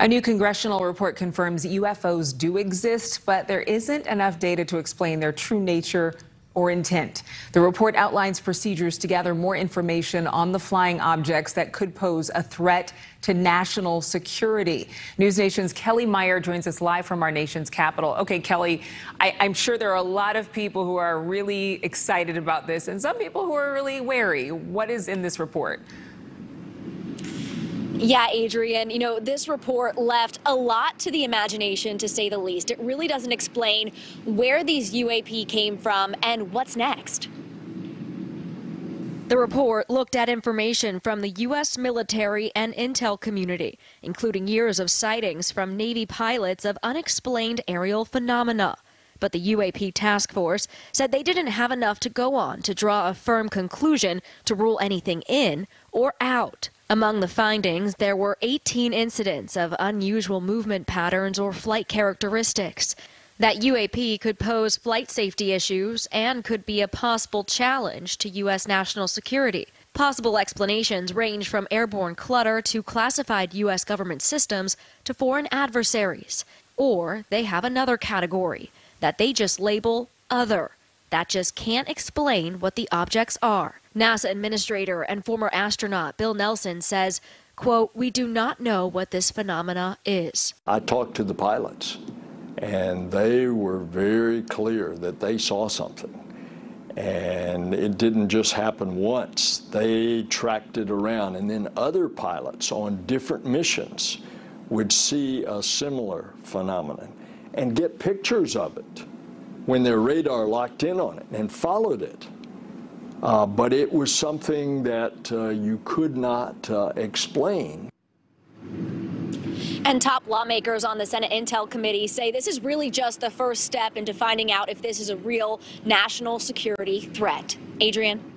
A new congressional report confirms UFOs do exist, but there isn't enough data to explain their true nature or intent. The report outlines procedures to gather more information on the flying objects that could pose a threat to national security. News Nation's Kellie Meyer joins us live from our nation's capital. Okay, Kelly, I, am sure there are a lot of people who are really excited about this and some people who are really wary. What is in this report? Yeah, Adrian, you know, this report left a lot to the imagination, to say the least. It really doesn't explain where these UAP came from and what's next. The report looked at information from the U.S. military and intel community, including years of sightings from Navy pilots of unexplained aerial phenomena. But the UAP task force said they didn't have enough to go on to draw a firm conclusion to rule anything in or out. Among the findings, there were 18 incidents of unusual movement patterns or flight characteristics. That UAP could pose flight safety issues and could be a possible challenge to U.S. national security. Possible explanations range from airborne clutter to classified U.S. government systems to foreign adversaries. Or they have another category that they just label other. That just can't explain what the objects are. NASA administrator and former astronaut Bill Nelson says, quote, we do not know what this phenomena is. I talked to the pilots and they were very clear that they saw something. And it didn't just happen once. They tracked it around and then other pilots on different missions would see a similar phenomenon and get pictures of it when their radar locked in on it and followed it. Uh, but it was something that uh, you could not uh, explain. And top lawmakers on the Senate Intel Committee say this is really just the first step into finding out if this is a real national security threat. Adrian?